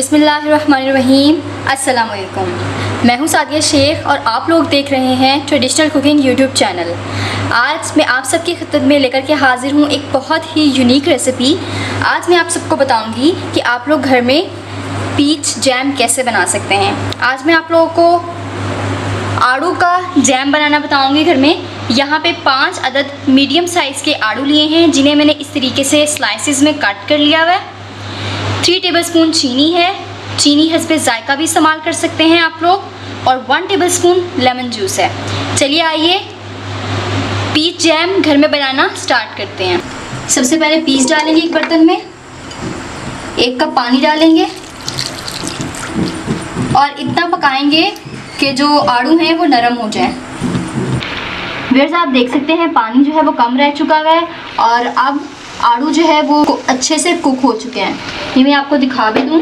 बसमीम अस्सलाम मैं हूँ सादिया शेख और आप लोग देख रहे हैं ट्रेडिशनल कुकिंग यूट्यूब चैनल। आज मैं आप सबकी खिदमत में लेकर के हाज़िर हूँ एक बहुत ही यूनिक रेसिपी। आज मैं आप सबको बताऊँगी कि आप लोग घर में पीच जैम कैसे बना सकते हैं। आज मैं आप लोगों को आड़ू का जैम बनाना बताऊँगी घर में। यहाँ पे पाँच अदद मीडियम साइज़ के आड़ू लिए हैं, जिन्हें मैंने इस तरीके से स्लाइसिस में कट कर लिया हुआ है। थ्री टेबलस्पून चीनी है। चीनी हसबे ज़ायका भी इस्तेमाल कर सकते हैं आप लोग। और वन टेबलस्पून लेमन जूस है। चलिए आइए। पीच जैम घर में बनाना स्टार्ट करते हैं। सबसे पहले पीस डालेंगे एक बर्तन में। एक कप पानी डालेंगे। और इतना पकाएँगे कि जो आड़ू हैं वो नरम हो जाए। वेयर्स आप देख सकते हैं पानी जो है वो कम रह चुका है। और अब आड़ू जो है वो अच्छे से कुक हो चुके हैं। ये मैं आपको दिखा भी दूँ।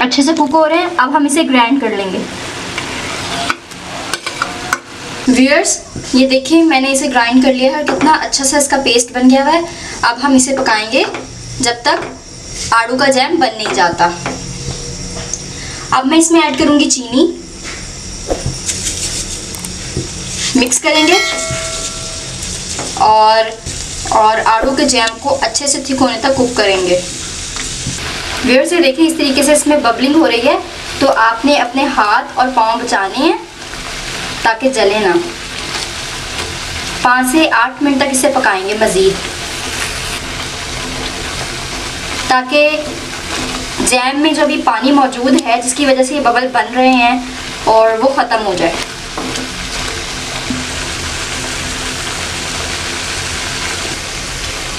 अच्छे से कुक हो रहे हैं। अब हम इसे ग्राइंड कर लेंगे। व्यूअर्स ये देखिए, मैंने इसे ग्राइंड कर लिया है। कितना अच्छा सा इसका पेस्ट बन गया हुआ है। अब हम इसे पकाएँगे, जब तक आड़ू का जैम बन नहीं जाता। अब मैं इसमें ऐड करूँगी चीनी। मिक्स करेंगे। और और आड़ू के जैम को अच्छे से थिक होने तक कुक करेंगे। वेयर से देखें, इस तरीके से इसमें बबलिंग हो रही है तो आपने अपने हाथ और पाँव बचाने हैं, ताकि जले ना। पाँच से आठ मिनट तक इसे पकाएँगे मज़ीद। ताकि जैम में जो भी पानी मौजूद है, जिसकी वजह से ये बबल बन रहे हैं, और वो ख़त्म हो जाए।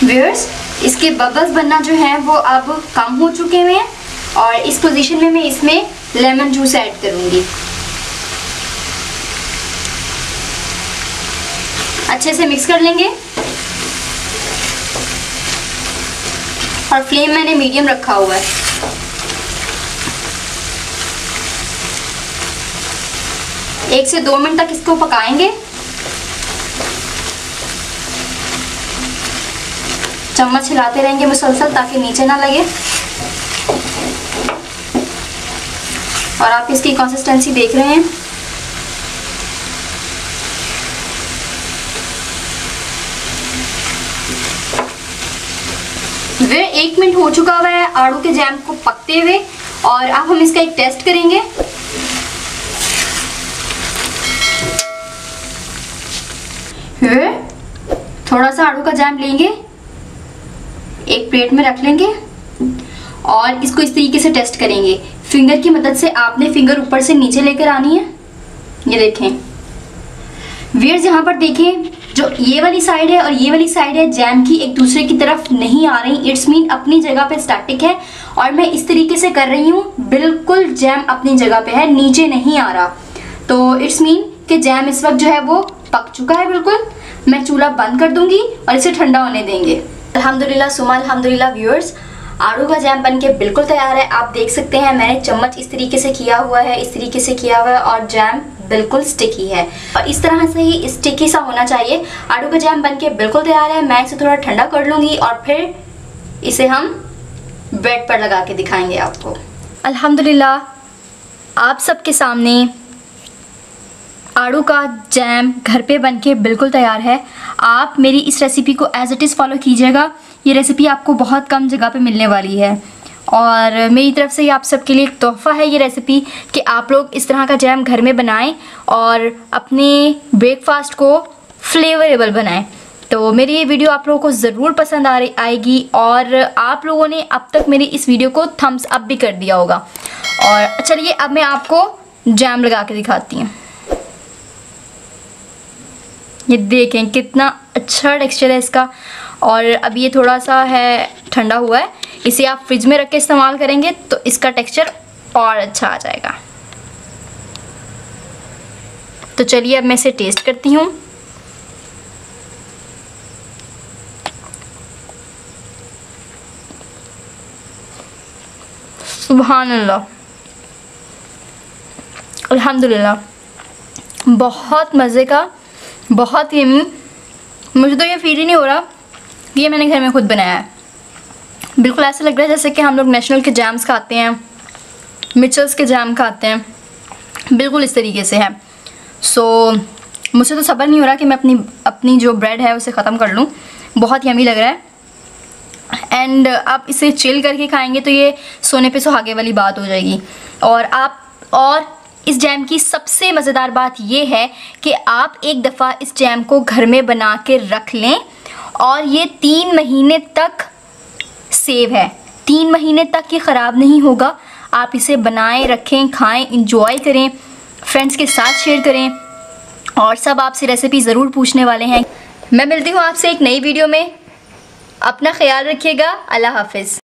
व्यूअर्स इसके बबल्स बनना जो है, वो अब कम हो चुके हुए हैं और इस पोजीशन में मैं इसमें लेमन जूस ऐड करूँगी। अच्छे से मिक्स कर लेंगे। और फ्लेम मैंने मीडियम रखा हुआ है। एक से दो मिनट तक इसको पकाएँगे। चम्मच हिलाते रहेंगे मुसलसल ताकि नीचे ना लगे। और आप इसकी कंसिस्टेंसी देख रहे हैं। वे एक मिनट हो चुका हुआ है आड़ू के जैम को पकते हुए, और अब हम इसका एक टेस्ट करेंगे। थोड़ा सा आड़ू का जैम लेंगे। एक प्लेट में रख लेंगे और इसको इस तरीके से टेस्ट करेंगे। फिंगर की मदद से आपने फिंगर ऊपर से नीचे लेकर आनी है। ये देखें। वेयर्स यहाँ पर देखें, जो ये वाली साइड है और ये वाली साइड है जैम की एक दूसरे की तरफ़ नहीं आ रही। इट्स मीन अपनी जगह पे स्टैटिक है और मैं इस तरीके से कर रही हूँ। बिल्कुल जैम अपनी जगह पे है, नीचे नहीं आ रहा। तो इट्स मीन कि जैम इस वक्त जो है वो पक चुका है बिल्कुल। मैं चूल्हा बंद कर दूँगी और इसे ठंडा होने देंगे। अल्हम्दुलिल्लाह, सुमा अल्हम्दुलिल्लाह व्यूअर्स आड़ू का जैम बनके बिल्कुल तैयार है। आप देख सकते हैं, मैंने चम्मच इस तरीके से किया हुआ है, इस तरीके से किया हुआ है और जैम बिल्कुल स्टिकी है। और इस तरह से ही स्टिकी सा होना चाहिए। आड़ू का जैम बनके बिल्कुल तैयार है। मैं इसे थोड़ा ठंडा कर लूँगी और फिर इसे हम ब्रेड पर लगा के दिखाएँगे आपको। अल्हम्दुलिल्लाह, आप सबके सामने आड़ू का जैम घर पे बनके बिल्कुल तैयार है। आप मेरी इस रेसिपी को एज इट इज़ फॉलो कीजिएगा। ये रेसिपी आपको बहुत कम जगह पे मिलने वाली है। और मेरी तरफ़ से ये आप सबके लिए एक तोहफ़ा है ये रेसिपी कि आप लोग इस तरह का जैम घर में बनाएँ और अपने ब्रेकफास्ट को फ्लेवरेबल बनाएँ। तो मेरी ये वीडियो आप लोगों को ज़रूर पसंद आ रही, आएगी और आप लोगों ने अब तक मेरी इस वीडियो को थम्स अप भी कर दिया होगा। और चलिए अब मैं आपको जैम लगा के दिखाती हूँ। ये देखें कितना अच्छा टेक्सचर है इसका। और अभी ये थोड़ा सा है, ठंडा हुआ है। इसे आप फ्रिज में रख के इस्तेमाल करेंगे तो इसका टेक्सचर और अच्छा आ जाएगा। तो चलिए अब मैं इसे टेस्ट करती हूँ। सुबहान अल्लाह अल्हम्दुलिल्लाह। बहुत मज़े का बहुत यमी मुझे तो ये फील ही नहीं हो रहा ये मैंने घर में खुद बनाया है। बिल्कुल ऐसा लग रहा है जैसे कि हम लोग नेशनल के जैम्स खाते हैं मिचल्स के जैम खाते हैं। बिल्कुल इस तरीके से है। सो so, मुझे तो सब्र नहीं हो रहा कि मैं अपनी अपनी जो ब्रेड है उसे ख़त्म कर लूँ। बहुत यमी लग रहा है। एंड आप इसे चिल करके खाएँगे तो ये सोने पे सुहागे वाली बात हो जाएगी। और आप और इस जैम की सबसे मज़ेदार बात ये है कि आप एक दफ़ा इस जैम को घर में बना के रख लें और ये तीन महीने तक सेव है। तीन महीने तक ये ख़राब नहीं होगा। आप इसे बनाएँ रखें, खाएँ इंजॉय करें फ्रेंड्स के साथ शेयर करें और सब आपसे रेसिपी ज़रूर पूछने वाले हैं। मैं मिलती हूँ आपसे एक नई वीडियो में। अपना ख्याल रखिएगा। अल्लाह हाफिज़।